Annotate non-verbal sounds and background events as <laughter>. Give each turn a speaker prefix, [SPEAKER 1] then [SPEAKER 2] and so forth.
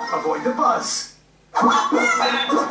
[SPEAKER 1] Avoid the buzz. <laughs>